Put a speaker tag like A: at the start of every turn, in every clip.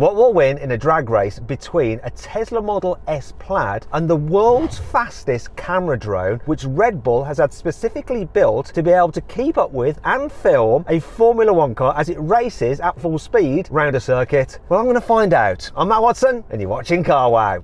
A: What will win in a drag race between a Tesla Model S Plaid and the world's fastest camera drone, which Red Bull has had specifically built to be able to keep up with and film a Formula One car as it races at full speed round a circuit? Well, I'm going to find out. I'm Mat Watson, and you're watching Carwow.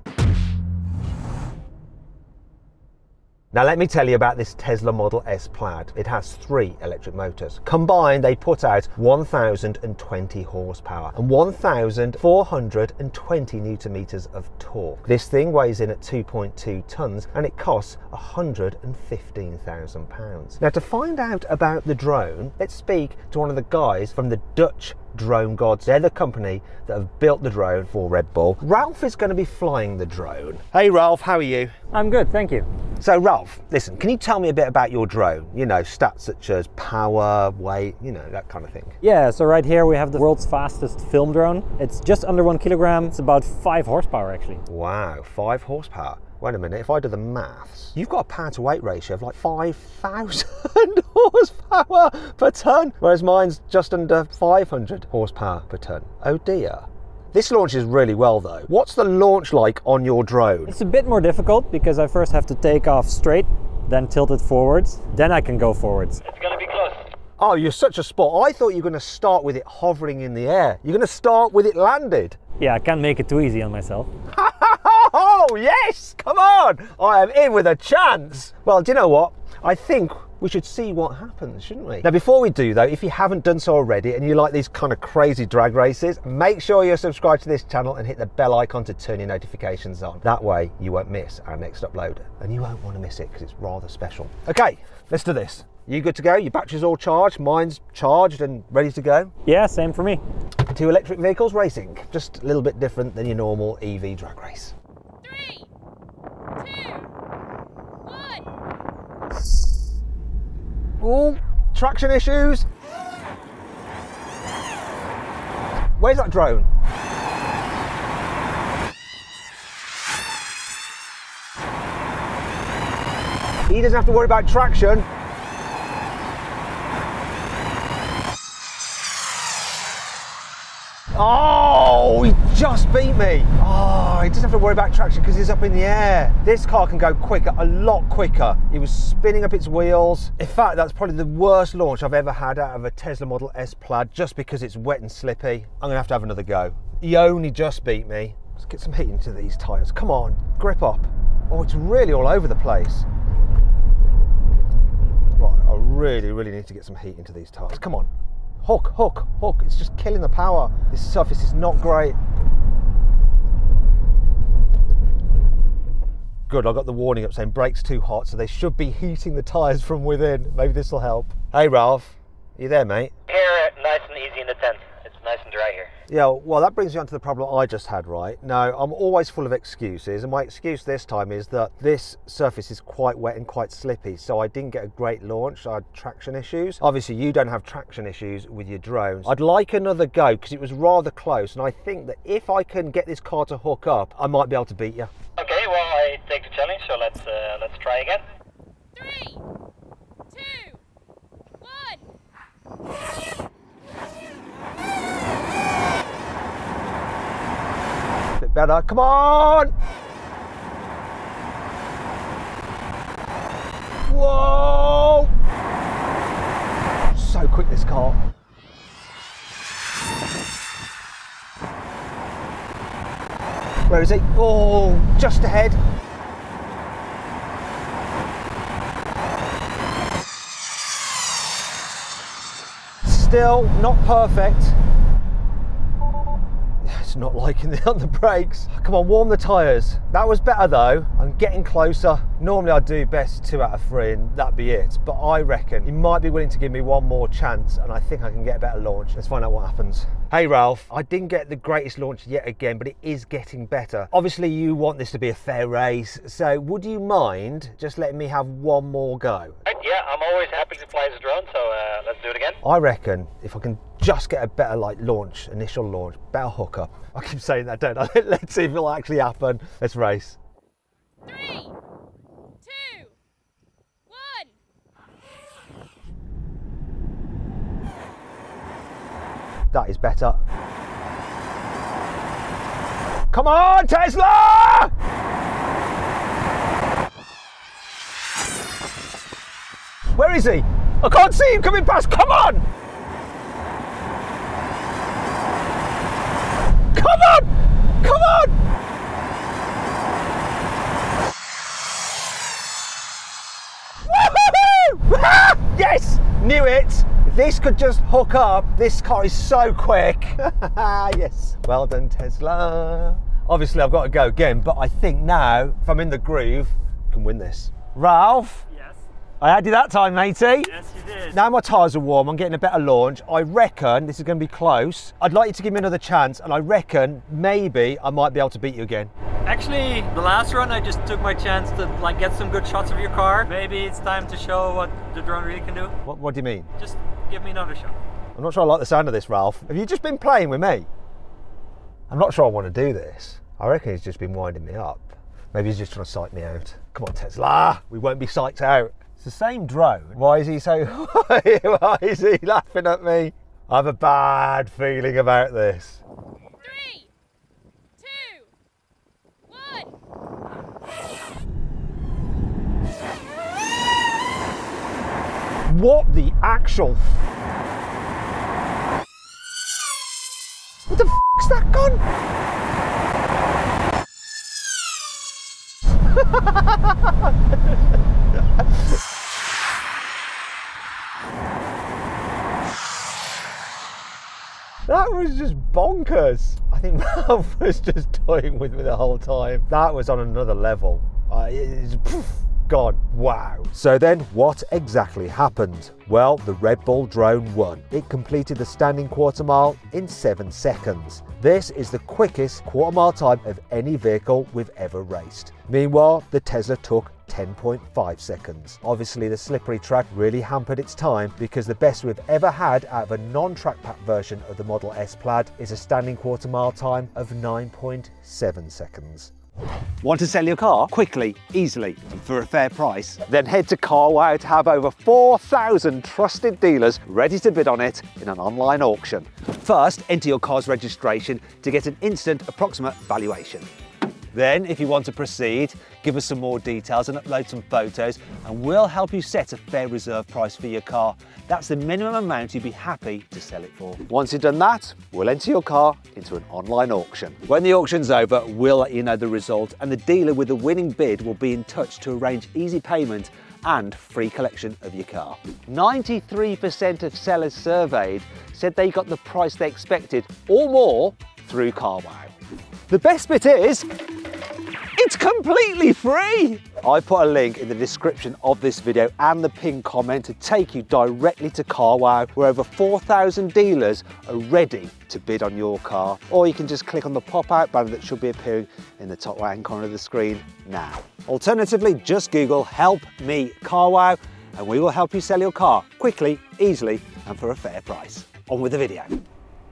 A: Now let me tell you about this Tesla Model S Plaid. It has three electric motors. Combined, they put out 1,020 horsepower and 1,420 newton meters of torque. This thing weighs in at 2.2 tons and it costs 115,000 pounds. Now to find out about the drone, let's speak to one of the guys from the Dutch Drone Gods. They're the company that have built the drone for Red Bull. Ralph is going to be flying the drone. Hey Ralph, how are you?
B: I'm good, thank you.
A: So Ralph, listen, can you tell me a bit about your drone? You know, stats such as power, weight, you know, that kind of thing.
B: Yeah, so right here we have the world's fastest film drone. It's just under one kilogram. It's about five horsepower actually.
A: Wow, five horsepower. Wait a minute, if I do the maths, you've got a power to weight ratio of like 5,000 horsepower per tonne, whereas mine's just under 500 horsepower per tonne. Oh dear. This launches really well though. What's the launch like on your drone?
B: It's a bit more difficult because I first have to take off straight, then tilt it forwards, then I can go forwards.
C: It's gonna be close.
A: Oh, you're such a spot. I thought you were going to start with it hovering in the air. You're going to start with it landed.
B: Yeah, I can't make it too easy on myself.
A: oh, yes, come on. I am in with a chance. Well, do you know what? I think we should see what happens, shouldn't we? Now, before we do though, if you haven't done so already and you like these kind of crazy drag races, make sure you're subscribed to this channel and hit the bell icon to turn your notifications on. That way you won't miss our next upload and you won't want to miss it because it's rather special. Okay, let's do this. You good to go? Your battery's all charged, mine's charged and ready to go.
B: Yeah, same for me.
A: Two electric vehicles racing, just a little bit different than your normal EV drag race.
D: Three, two, one.
A: Oh, traction issues. Where's that drone? He doesn't have to worry about traction. Oh, he just beat me. Oh, he doesn't have to worry about traction because he's up in the air. This car can go quicker, a lot quicker. He was spinning up its wheels. In fact, that's probably the worst launch I've ever had out of a Tesla Model S Plaid just because it's wet and slippy. I'm gonna have to have another go. He only just beat me. Let's get some heat into these tyres. Come on, grip up. Oh, it's really all over the place. Right, I really, really need to get some heat into these tyres. Come on. Hook, hook, hook. It's just killing the power. This surface is not great. Good, I got the warning up saying brakes too hot, so they should be heating the tyres from within. Maybe this will help. Hey Ralph, you there mate?
C: Here, nice and easy in the tent. It's nice and dry here.
A: Yeah, well, that brings me on to the problem I just had, right? Now, I'm always full of excuses, and my excuse this time is that this surface is quite wet and quite slippy, so I didn't get a great launch. I had traction issues. Obviously, you don't have traction issues with your drones. I'd like another go because it was rather close, and I think that if I can get this car to hook up, I might be able to beat you.
C: Okay, well I take the challenge, so let's uh, let's try again.
D: Three, two, one.
A: Better. Come on! Whoa! So quick this car. Where is he? Oh, just ahead. Still not perfect. It's not liking the on the brakes. Come on, warm the tyres. That was better though. I'm getting closer. Normally I'd do best two out of three and that'd be it. But I reckon he might be willing to give me one more chance and I think I can get a better launch. Let's find out what happens. Hey Ralph, I didn't get the greatest launch yet again, but it is getting better. Obviously you want this to be a fair race, so would you mind just letting me have one more go?
C: Yeah, I'm always happy to fly as a drone, so uh, let's do it again.
A: I reckon if I can just get a better like launch, initial launch, better hookup. I keep saying that, don't I? Let's see if it'll actually happen. Let's race.
D: Three, two, one.
A: That is better. Come on, Tesla! Where is he? I can't see him coming past. Come on! Come on! Come on! Yes! Knew it! This could just hook up, this car is so quick. yes. Well done, Tesla. Obviously, I've got to go again, but I think now, if I'm in the groove, I can win this. Ralph,
B: Yes.
A: I had you that time, matey.
B: Yes, you did.
A: Now my tyres are warm, I'm getting a better launch. I reckon this is going to be close. I'd like you to give me another chance, and I reckon maybe I might be able to beat you again.
B: Actually, the last run I just took my chance to like get some good shots of your car. Maybe it's time to show what the drone really can do.
A: What, what do you mean?
B: Just give me another shot.
A: I'm not sure I like the sound of this, Ralph. Have you just been playing with me? I'm not sure I want to do this. I reckon he's just been winding me up. Maybe he's just trying to psych me out. Come on, Tesla. We won't be psyched out. It's the same drone. Why is he so. Why is he laughing at me? I have a bad feeling about this.
D: Three, two, one.
A: What the actual. What the f***'s that gun? That was just bonkers. I think Ralph was just toying with me the whole time. That was on another level. Uh, poof, gone. Wow. So then, what exactly happened? Well, the Red Bull drone won. It completed the standing quarter mile in seven seconds. This is the quickest quarter mile time of any vehicle we've ever raced. Meanwhile, the Tesla took 10.5 seconds. Obviously, the slippery track really hampered its time because the best we've ever had out of a non track pack version of the Model S Plaid is a standing quarter mile time of 9.7 seconds. Want to sell your car quickly, easily, and for a fair price? Then head to CarWow to have over 4,000 trusted dealers ready to bid on it in an online auction. First, enter your car's registration to get an instant approximate valuation. Then, if you want to proceed, give us some more details and upload some photos, and we'll help you set a fair reserve price for your car. That's the minimum amount you'd be happy to sell it for. Once you've done that, we'll enter your car into an online auction. When the auction's over, we'll let you know the result, and the dealer with the winning bid will be in touch to arrange easy payment and free collection of your car. 93% of sellers surveyed said they got the price they expected or more through CarWow. The best bit is, it's completely free! I put a link in the description of this video and the pinned comment to take you directly to CarWow, where over 4,000 dealers are ready to bid on your car. Or you can just click on the pop-out banner that should be appearing in the top right-hand corner of the screen now. Alternatively, just Google Help Me CarWow and we will help you sell your car quickly, easily and for a fair price. On with the video.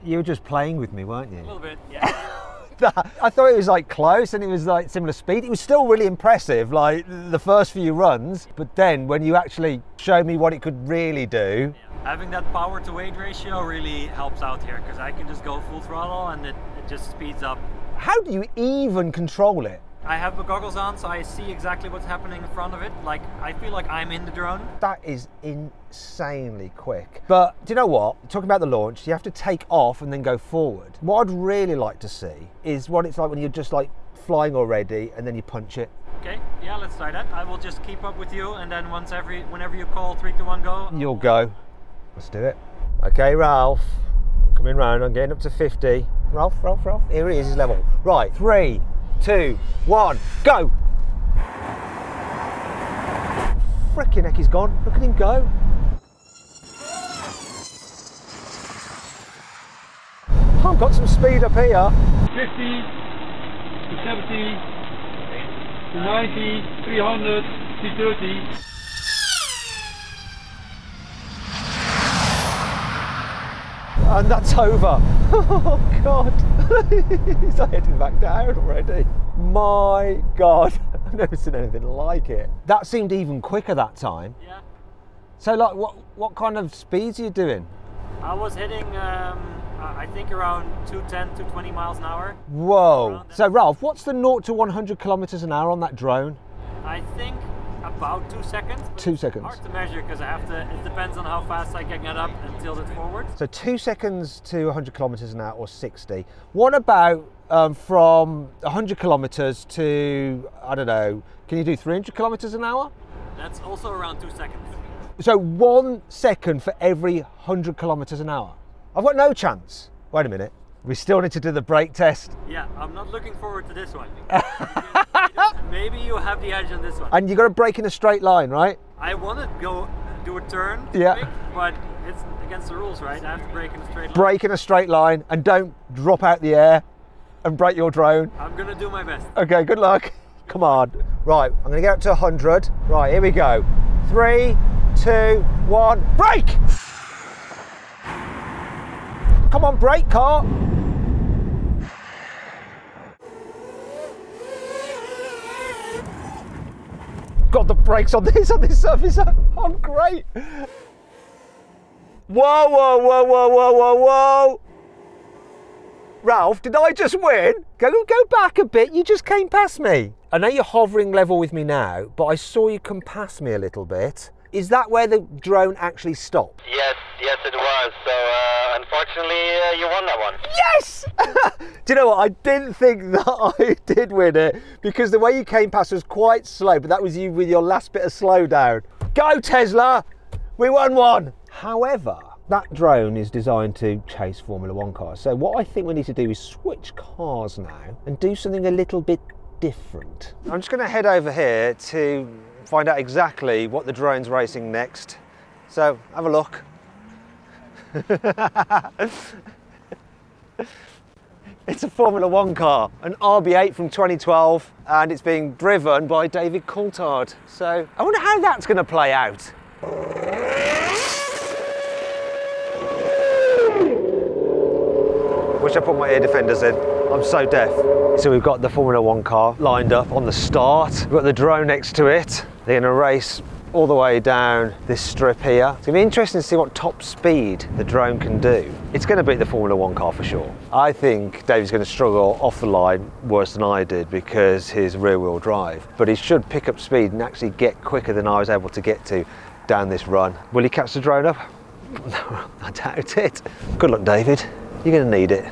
A: You were just playing with me, weren't you?
B: A little bit, yeah.
A: that. I thought it was like close and it was like similar speed. It was still really impressive, like the first few runs. But then when you actually show me what it could really do,
B: Having that power to weight ratio really helps out here because I can just go full throttle and it, it just speeds up.
A: how do you even control it?
B: I have the goggles on so I see exactly what's happening in front of it. Like I feel like I'm in the drone.
A: That is insanely quick. But do you know what? Talking about the launch, you have to take off and then go forward. What I'd really like to see is what it's like when you're just like flying already and then you punch it.
B: Okay, yeah, let's try that. I will just keep up with you and then once every whenever you call three to one go.
A: You'll go. Let's do it. Okay, Ralph. Coming round, I'm getting up to 50. Ralph, Ralph, Ralph. Here he is, his level. Right, three, two, one, go! Frickin' heck, he's gone. Look at him go. I've got some speed up here.
E: 50 to 70 to 90, 300, 330.
A: And that's over. Oh God, he's heading back down already. My God, I've never seen anything like it. That seemed even quicker that time.
B: Yeah.
A: So, like, what what kind of speeds are you doing?
B: I was hitting um, I think around 210, to 20 miles an hour.
A: Whoa. So, Ralph, what's the 0 to 100 kilometers an hour on that drone?
B: I think about two seconds.
A: Two seconds.
B: Hard to measure because I have to. It depends on how fast I can get up and tilt it forward.
A: So, two seconds to 100 kilometers an hour or 60. What about um, from 100 kilometers to, I don't know, can you do 300 kilometers an hour?
B: That's also around two seconds.
A: So, one second for every 100 kilometers an hour. I've got no chance. Wait a minute. We still need to do the brake test.
B: Yeah, I'm not looking forward to this one. Maybe you have the edge on this one.
A: And you've got to brake in a straight line, right?
B: I want to go do a turn,
A: Yeah.
B: but it's against the rules, right? I have to brake in a straight line.
A: Brake in a straight line and don't drop out the air and break your drone.
B: I'm gonna do my best.
A: Okay, good luck. Come on. Right, I'm going to get up to 100. Right, here we go. Three, two, one, brake! Come on, brake car. God, the brakes on this on this surface I'm great. Whoa, whoa, whoa, whoa, whoa, whoa, whoa. Ralph, did I just win? Go go back a bit. You just came past me. I know you're hovering level with me now, but I saw you come past me a little bit. Is that where the drone actually stopped?
C: Yes, yes, it was. So uh, unfortunately, uh, you won that one.
A: Yes! Do you know what? I didn't think that I did win it because the way you came past was quite slow, but that was you with your last bit of slowdown. Go, Tesla! We won one! However, that drone is designed to chase Formula One cars. So, what I think we need to do is switch cars now and do something a little bit different. I'm just going to head over here to find out exactly what the drone's racing next. So, have a look. It's a Formula One car, an RB8 from 2012, and it's being driven by David Coulthard. So I wonder how that's going to play out. Wish I put my ear defenders in. I'm so deaf. So we've got the Formula One car lined up on the start. We've got the drone next to it. They're to race all the way down this strip here. It's to be interesting to see what top speed the drone can do. It's going to beat the Formula One car for sure. I think Dave's going to struggle off the line worse than I did because his rear wheel drive. But he should pick up speed and actually get quicker than I was able to get to down this run. Will he catch the drone up? No, I doubt it. Good luck, David. You're to need it.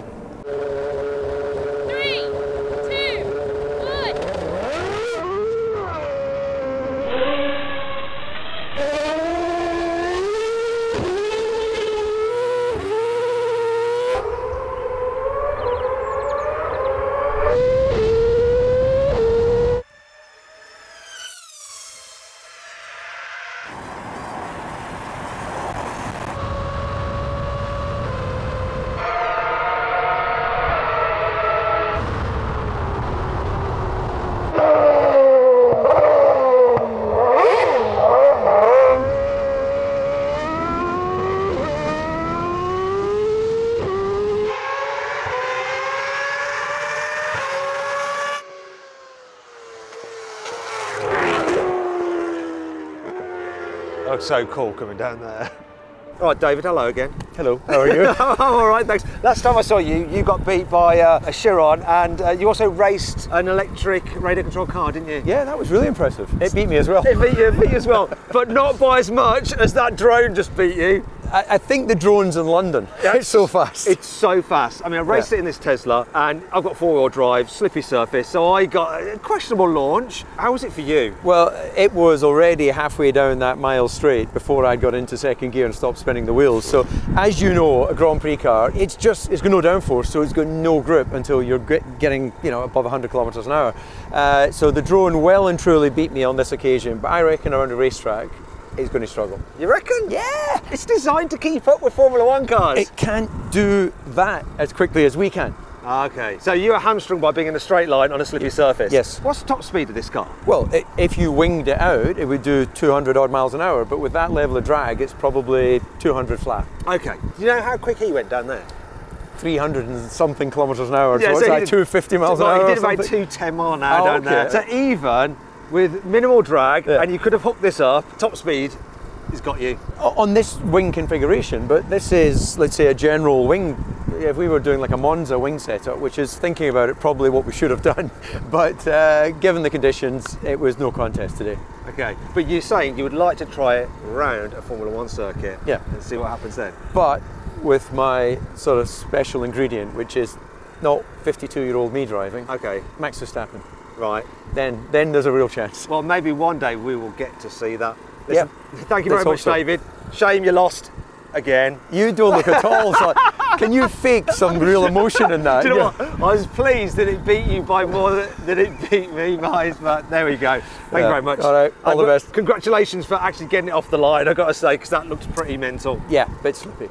A: Oh, so cool coming down there. All right, David, hello again.
F: Hello, how are you?
A: I'm all right, thanks. Last time I saw you, you got beat by uh, a Chiron and uh, you also raced an electric radio control car, didn't you?
F: yeah, that was really impressive. It beat me as well.
A: It beat you, it beat you as well, but not by as much as that drone just beat you.
F: I, I think the drone's in London. It's so fast.
A: It's so fast. I mean, I raced
F: Yeah.
A: it in this Tesla and I've got four wheel drive, slippy surface, so I got a questionable launch. How was it for you?
F: well, it was already halfway down that mile straight before I got into second gear and stopped spinning the wheels. So, as you know, a Grand Prix car, it's just it's got no downforce, so it's got no grip until you're getting you know above 100 kilometers an hour. Uh, so the drone well and truly beat me on this occasion, but I reckon around a racetrack, it's going to struggle.
A: You reckon? Yeah! It's designed to keep up with Formula One cars.
F: It can't do that as quickly as we can.
A: Ah, okay, so you are hamstrung by being in a straight line on a slippy surface.
F: Yes.
A: What's the top speed of this car?
F: Well, i- if you winged it out, it would do 200 odd miles an hour, but with that level of drag, it's probably 200 flat.
A: Okay. Do you know how quick he went down there?
F: 300 and something kilometers an hour.
A: Yeah,
F: so
A: so
F: it's like
A: did-
F: 250 miles an hour.
A: He did about 210 mile an hour
F: Oh,
A: down there.
F: okay.
A: So even with minimal drag,
F: Yeah.
A: and you could have hooked this up, top speed, he's got you.
F: On this wing configuration, but this is, let's say, a general wing. If we were doing like a Monza wing setup, which is thinking about it, probably what we should have done, but uh, given the conditions, it was no contest today.
A: Okay, but you're saying you would like to try it round a Formula One circuit,
F: Yeah.
A: and see what happens then.
F: But with my sort of special ingredient, which is not 52-year-old me driving,
A: Okay,
F: Max Verstappen,
A: right.
F: then then there's a real chance.
A: Well, maybe one day we will get to see that.
F: Yeah.
A: Thank you very
F: Let's
A: much,
F: so.
A: David. Shame you lost again.
F: You don't look at all. like, can you fake some real emotion in that?
A: Do you know
F: Yeah.
A: what? I was pleased that it beat you by more than, than it beat me, Miles, but there we go. Thank you very much.
F: All right, all
A: And
F: the best.
A: Congratulations for actually getting it off the line, I've got to say, because that looks pretty mental.
F: Yeah, bit slippy.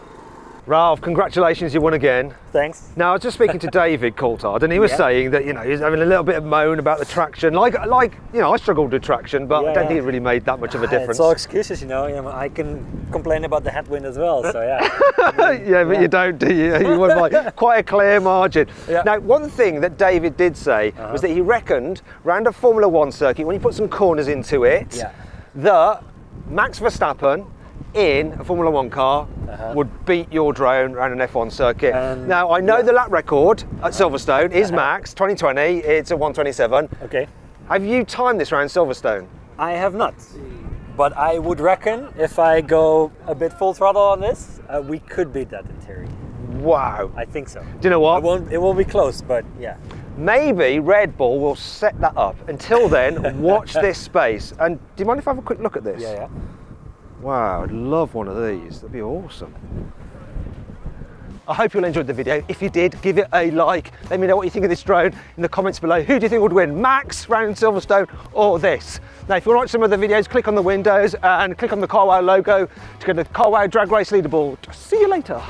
A: Ralph, congratulations, you won again.
B: Thanks.
A: Now, I was just speaking to David Coulthard, and he was
B: Yeah.
A: saying that you know he's having a little bit of moan about the traction. Like, like you know, I struggled with traction, but I don't think it really made that much of a difference.
B: It's all excuses, you know. you know, I can complain about the headwind as well. So yeah. Mm-hmm.
A: yeah, but you don't, do you? You won by quite a clear margin.
B: Yeah.
A: Now, one thing that David did say uh-huh. was that he reckoned round a Formula One circuit, when you put some corners into it,
B: Yeah.
A: that Max Verstappen in a Formula One car would beat your drone around an F1 circuit.
B: Um,
A: now, I know
B: yeah.
A: the lap record at Silverstone is Max 2020. It's a 127.
B: okay.
A: Have you timed this round Silverstone?
B: I have not. But I would reckon if I go a bit full throttle on this, uh, we could beat that in theory.
A: Wow.
B: I think so.
A: Do you know
B: It
A: what?
B: won't. It will be close, but yeah.
A: Maybe Red Bull will set that up. Until then, watch this space. And do you mind if I have a quick look at this?
B: Yeah, yeah.
A: Wow, I'd love one of these. That'd be awesome. I hope you all enjoyed the video. If you did, give it a like. Let me know what you think of this drone in the comments below. Who do you think would win, Max round Silverstone or this? Now, if you want to watch some other videos, click on the windows and click on the CarWow logo to go to the CarWow Drag Race Leaderboard. See you later.